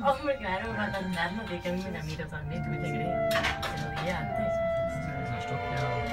선물 나름 받았는데 안 믿어서 안 믿고 되게 저는 얘한테